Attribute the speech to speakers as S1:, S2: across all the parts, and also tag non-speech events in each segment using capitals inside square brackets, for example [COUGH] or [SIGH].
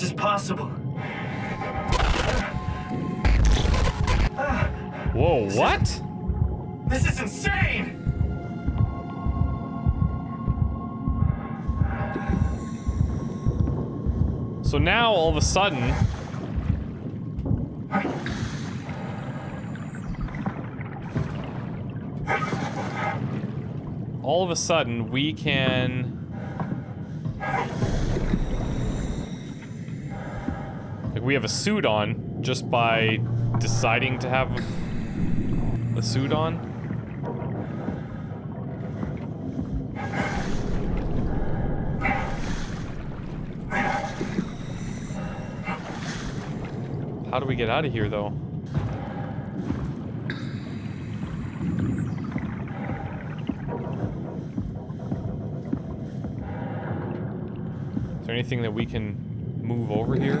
S1: the hell? How is this possible?
S2: Whoa, what?
S1: This is insane!
S2: So now, all of a sudden... All of a sudden, we can... we have a suit on just by deciding to have a suit on? How do we get out of here, though? Is there anything that we can move over here?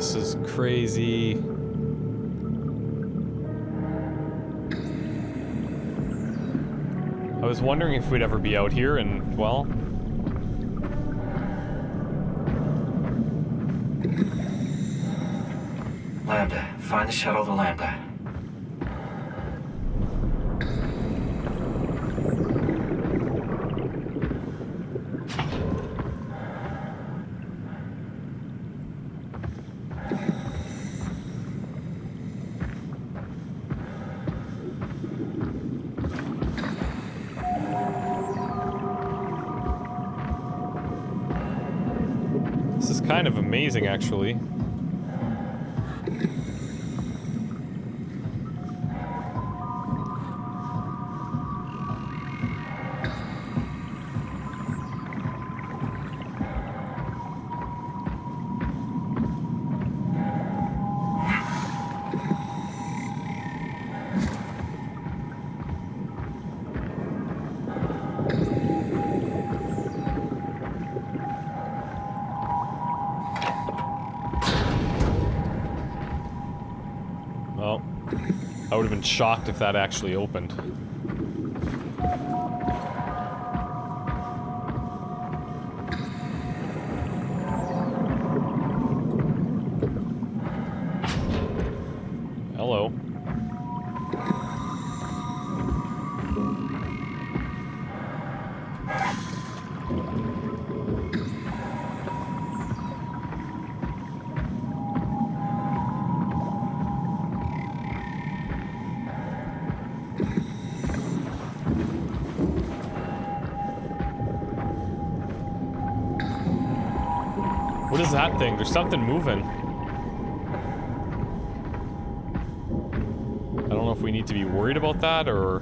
S2: This is crazy. I was wondering if we'd ever be out here, and, well...
S1: Lambda. Find the shuttle to Lambda.
S2: Kind of amazing, actually. Shocked if that actually opened. That thing? There's something moving. I don't know if we need to be worried about that or...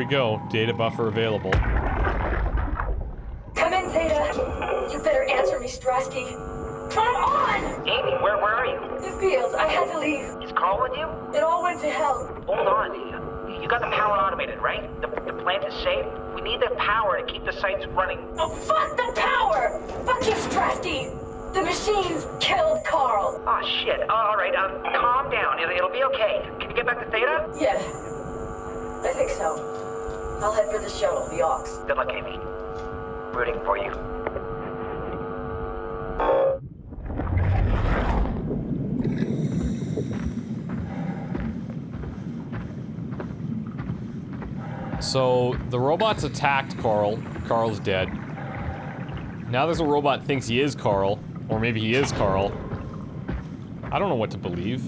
S2: we go. Data buffer available.
S3: Come in, Theta. You better answer me, Strasky. Come on!
S4: Amy, where, where are you?
S3: The fields. I had to leave.
S4: Is Carl with you?
S3: It all went to hell.
S4: Hold on. You got the power automated, right? The, the plant is safe? We need the power to keep the sites running.
S3: Oh, fuck the power! Fuck you, Strasky! The machines killed Carl.
S4: Oh, shit. all right, um, calm down. It'll, it'll be okay. Can you get back to Theta?
S3: Yeah. I think so. I'll head for the shuttle, the Ox.
S4: Good luck, Amy. Rooting for you.
S2: So, the robots attacked Carl. Carl's dead. Now there's a robot thinks he is Carl. Or maybe he is Carl. I don't know what to believe.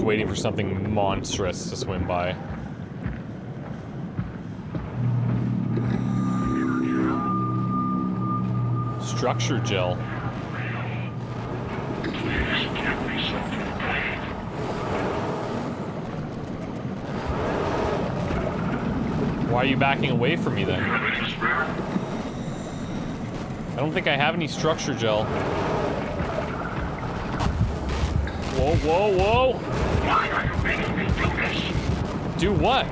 S2: Just waiting for something monstrous to swim by. Structure gel. Why are you backing away from me then? I don't think I have any structure gel. Whoa, whoa, whoa!
S5: Do
S2: what?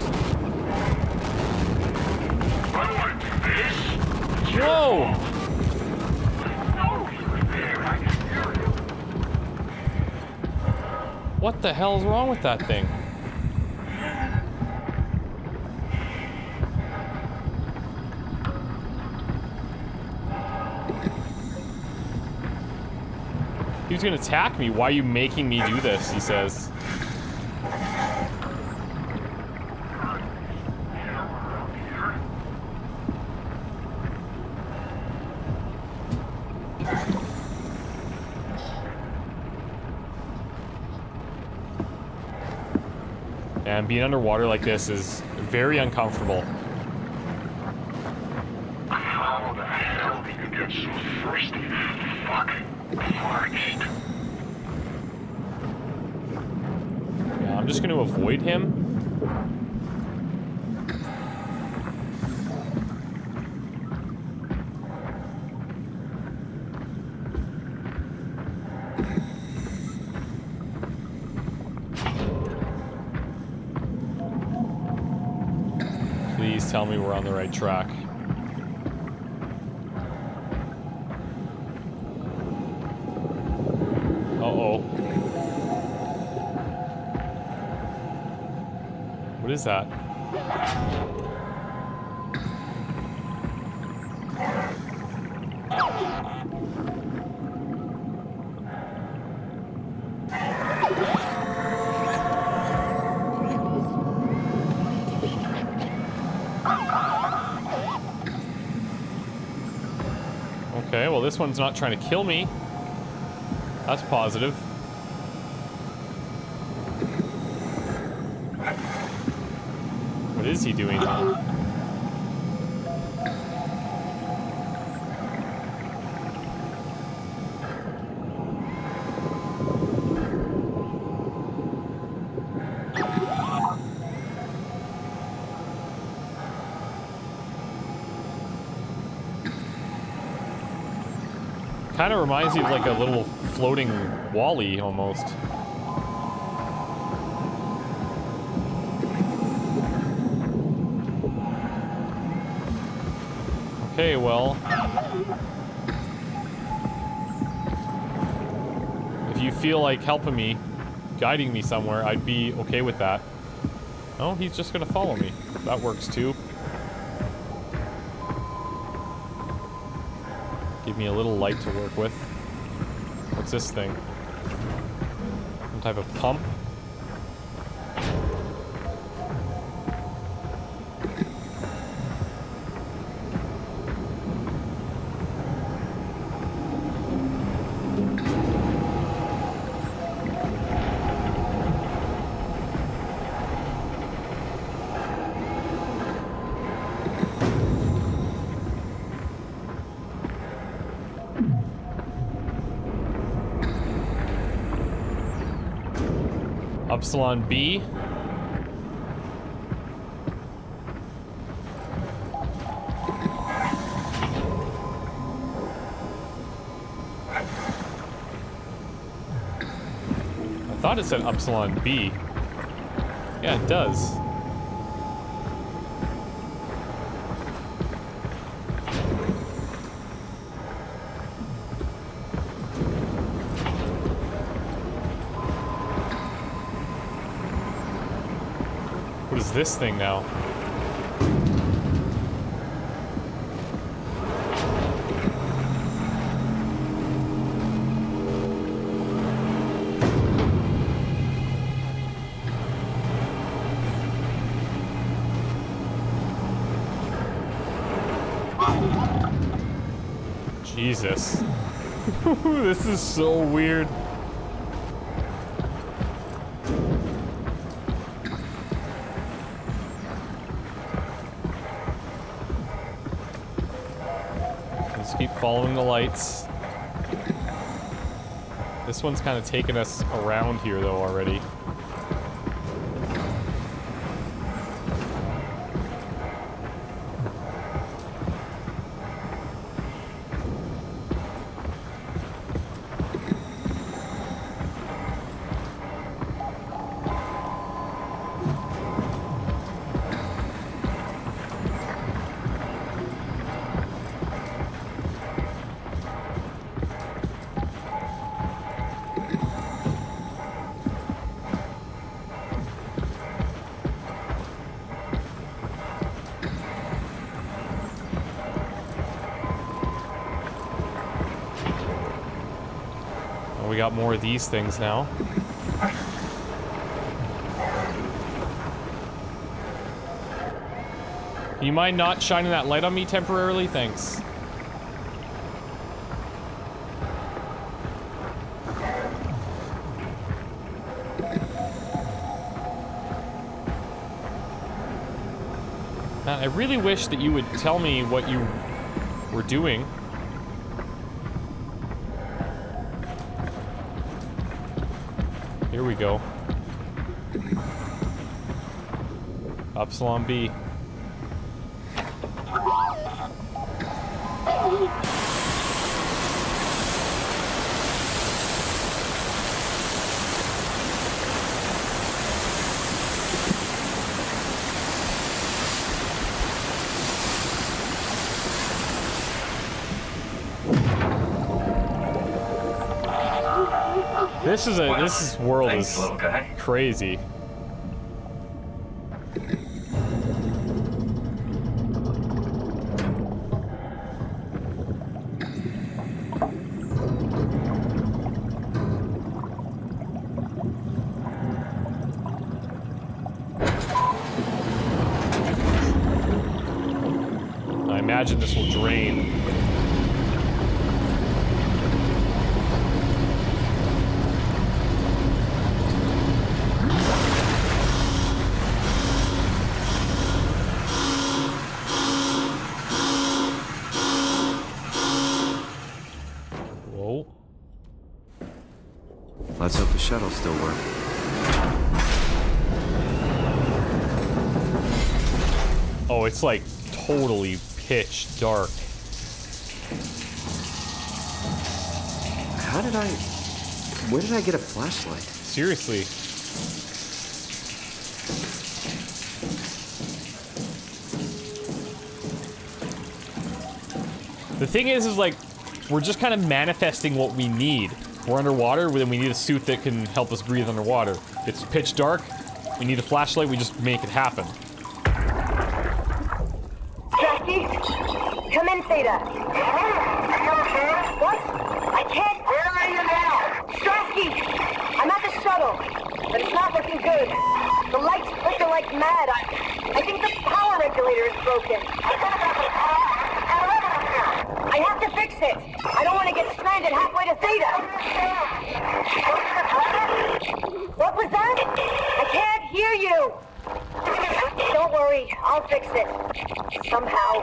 S2: Whoa! What the hell is wrong with that thing? He was gonna attack me. Why are you making me do this? He says. And being underwater like this is very uncomfortable.
S5: How the hell did you get so thirsty? Fucking parched.
S2: Yeah, I'm just gonna avoid him. Please tell me we're on the right track. Uh-oh. What is that? Okay, well this one's not trying to kill me. That's positive. What is he doing? Kind of reminds me of like a little floating WALL-E almost. Okay, well. If you feel like helping me, guiding me somewhere, I'd be okay with that. Oh, he's just gonna follow me. That works too. Me a little light to work with. What's this thing? Some type of pump? Upsilon B. I thought it said Upsilon B. Yeah, it does. this thing now? Jesus. [LAUGHS] this is so weird. Let's keep following the lights. This one's kind of taking us around here, though, already. Oh, we got more of these things now. You mind not shining that light on me temporarily? Thanks. Man, I really wish that you would tell me what you were doing. We go. Upsilon B. This is a
S1: Wow.
S2: this is world
S1: Thanks,
S2: is crazy.
S6: Let's hope the shuttles still work.
S2: Oh, it's like totally pitch dark.
S6: How did I... Where did I get a flashlight?
S2: Seriously. The thing is, is like, we're just kind of manifesting what we need. We're underwater, then we need a suit that can help us breathe underwater. It's pitch dark, we need a flashlight, we just make it happen.
S7: Jackie? Come in, Theta. What? I can't. Where are you now? Strasky! I'm at the shuttle, but it's not looking good. The lights flicker like mad. I, I think the power regulator is broken. I have to fix it. I don't want to get stranded halfway Theta. What was that? I can't hear you. Don't worry, I'll fix it. Somehow.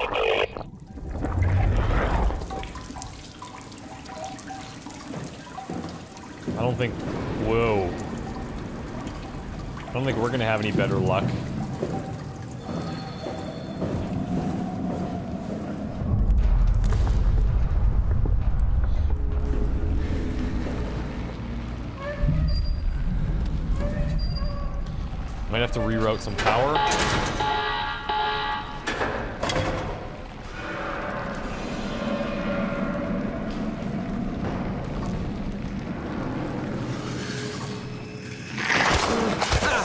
S2: I don't think. Whoa. I don't think we're gonna have any better luck. Might have to reroute some power.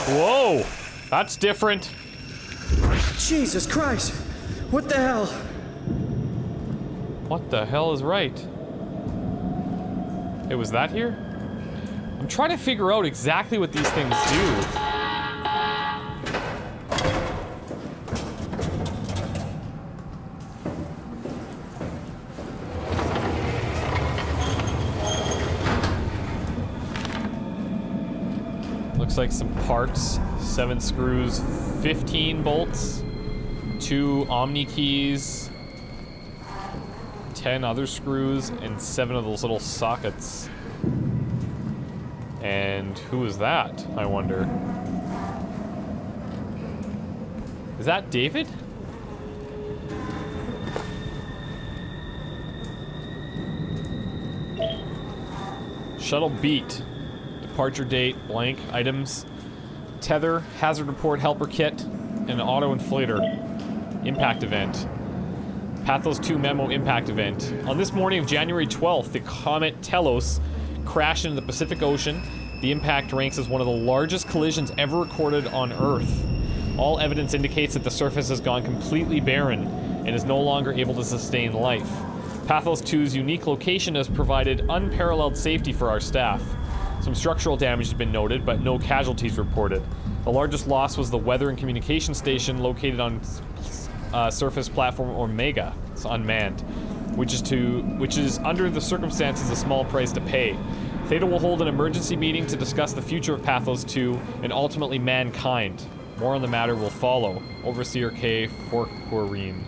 S2: Whoa! That's different.
S6: Jesus Christ! What the hell?
S2: What the hell is right? It was that here? I'm trying to figure out exactly what these things do. Looks like some parts. Seven screws, 15 bolts, two Omni keys, 10 other screws, and seven of those little sockets. And who is that, I wonder? Is that David? Shuttle beat. Departure date, blank, items, tether, hazard report, helper kit, and auto inflator. Impact event. Pathos 2 memo impact event. On this morning of January 12th, the comet Telos crashed into the Pacific Ocean. The impact ranks as one of the largest collisions ever recorded on Earth. All evidence indicates that the surface has gone completely barren and is no longer able to sustain life. Pathos 2's unique location has provided unparalleled safety for our staff. Some structural damage has been noted, but no casualties reported. The largest loss was the weather and communication station located on uh, surface platform Omega. It's unmanned, which is to which is under the circumstances a small price to pay. Theta will hold an emergency meeting to discuss the future of Pathos 2 and ultimately mankind. More on the matter will follow. Overseer K. Forquarine.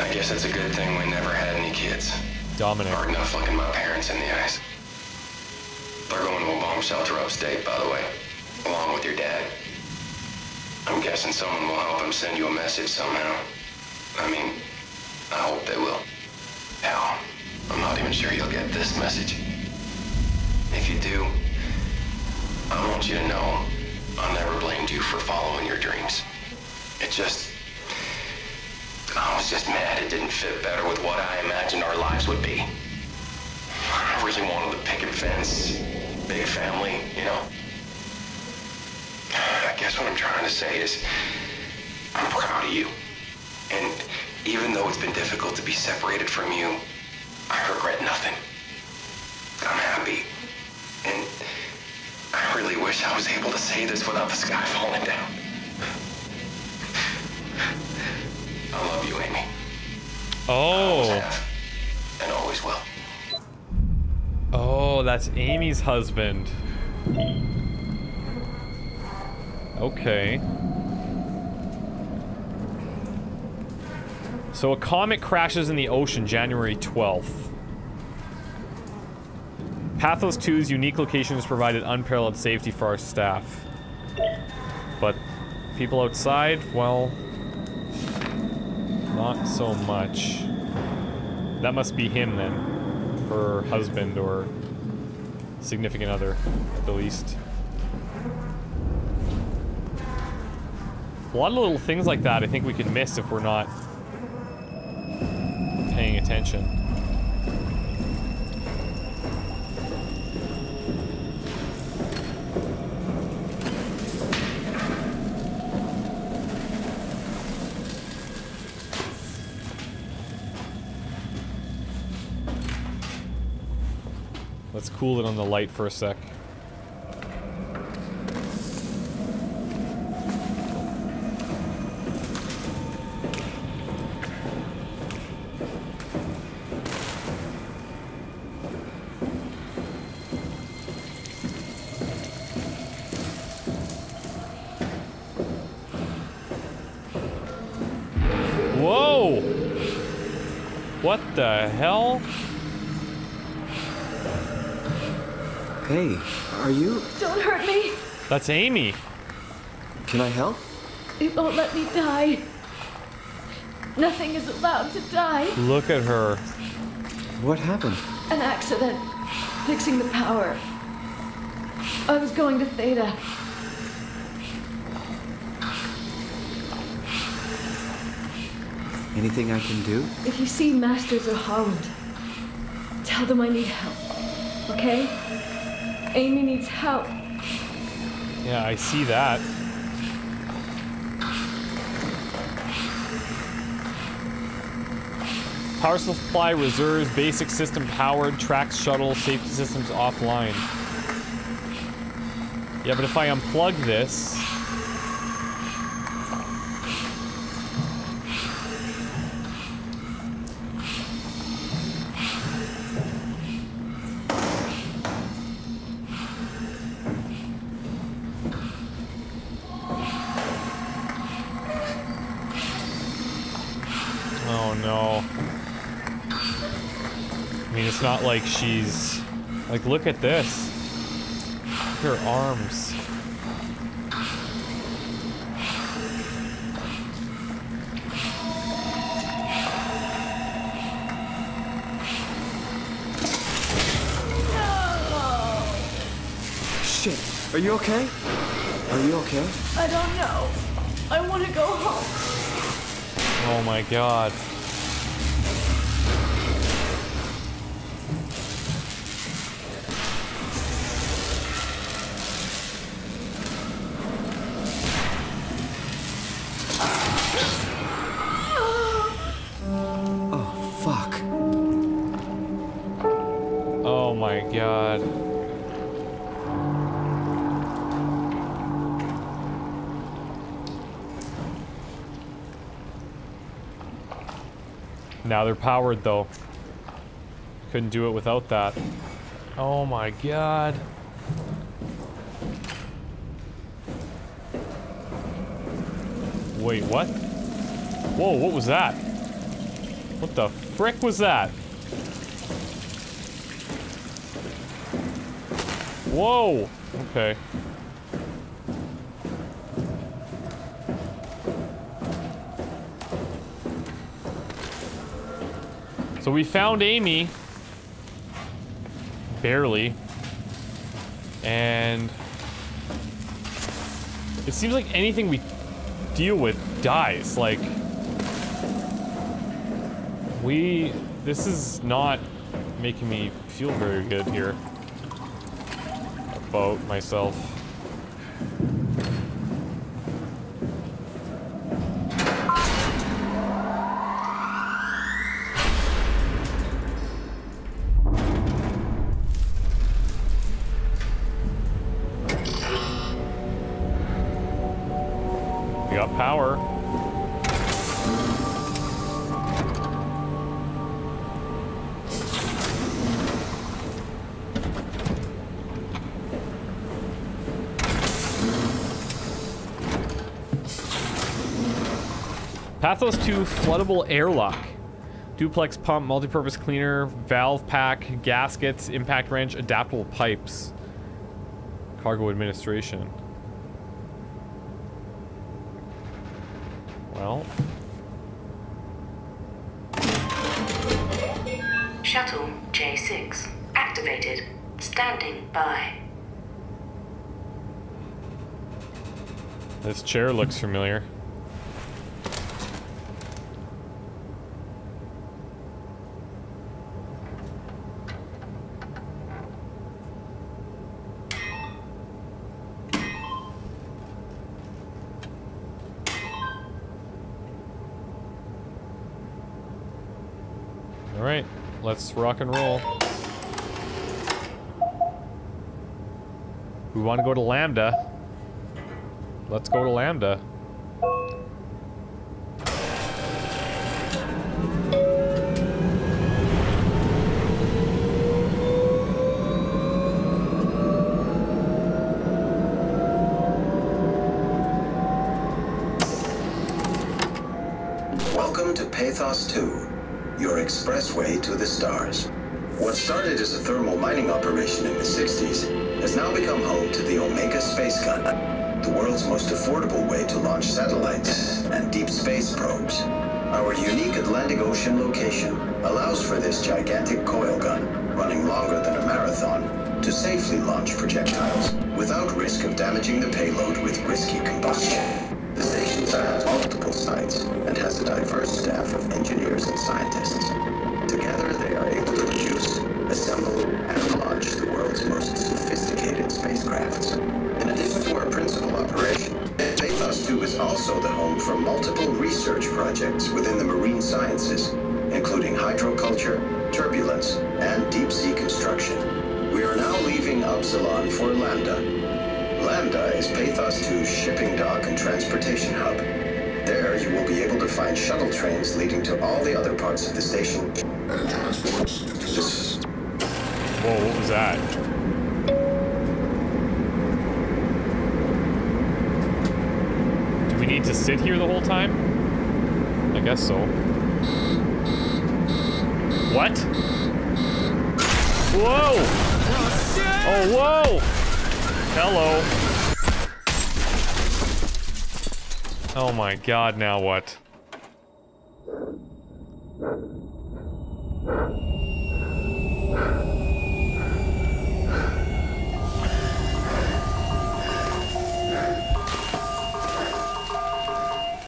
S8: I guess it's a good thing we never had any kids.
S2: Dominic.
S8: Hard enough looking my parents in the eyes. They're going to a bomb shelter upstate, by the way, along with your dad. I'm guessing someone will help him send you a message somehow. I mean, I hope they will. Hell, I'm not even sure you'll get this message. If you do, I want you to know I never blamed you for following your dreams. It just. I was just mad it didn't fit better with what I imagined our lives would be. I really wanted the picket fence, big family, you know? I guess what I'm trying to say is, I'm proud of you. And even though it's been difficult to be separated from you, I regret nothing. I'm happy. And I really wish I was able to say this without the sky [LAUGHS] falling down.
S2: Oh.
S8: and always will.
S2: Oh, that's Amy's husband. Okay. So a comet crashes in the ocean January 12th. Pathos 2's unique location has provided unparalleled safety for our staff. But people outside, well, not so much. That must be him then. Her husband or significant other, at the least. A lot of little things like that I think we could miss if we're not paying attention. Let's cool it on the light for a sec. What the hell?
S6: Hey, are you?
S3: Don't hurt me.
S2: That's Amy.
S6: Can I help?
S3: It won't let me die. Nothing is allowed to die.
S2: Look at her.
S6: What happened?
S3: An accident. Fixing the power. I was going to Theta.
S6: Anything I can do?
S3: If you see Masters or Holland, tell them I need help. Okay? Amy needs help.
S2: Yeah, I see that. Power supply reserves, basic system powered, tracks shuttle, safety systems offline. Yeah, but if I unplug this... it's not like she's... Like, look at this. Look at her arms.
S6: Shit. Are you okay? Are you okay?
S3: I don't know. I want to go home.
S2: Oh my god. Now they're powered though. Couldn't do it without that. Oh my god. Wait, what? Whoa, what was that? What the frick was that? Whoa! Okay. So we found Amy. Barely. And... It seems like anything we deal with dies. Like... We... This is not making me feel very good here about myself. We power. Pathos 2 floodable airlock. Duplex pump, multi-purpose cleaner, valve pack, gaskets, impact wrench, adaptable pipes. Cargo administration. Well,
S9: Shuttle J6 activated. Standing by.
S2: this chair looks familiar. All right, let's rock and roll. We want to go to Lambda. Let's go to Lambda.
S10: Mining operation in the 60s has now become home to the Omega Space Gun, the world's most affordable way to launch satellites and deep space probes. Our unique Atlantic Ocean location allows for this gigantic coil gun, running longer than a marathon, to safely launch projectiles without risk of damaging the payload with risky combustion. The station spans multiple sites and has a diverse staff of engineers and scientists. Also the home for multiple research projects within the marine sciences, including hydroculture, turbulence, and deep-sea construction. We are now leaving Upsilon for Lambda, Lambda is Pathos 2's shipping dock and transportation hub. There, you will be able to find shuttle trains leading to all the other parts of the station. And transports to this.
S2: Whoa, what was that? Do we need to sit here the whole time? I guess so. What? Whoa! Oh, whoa! Hello. Oh my god, now what?